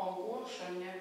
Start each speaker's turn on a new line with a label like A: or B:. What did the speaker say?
A: оголошення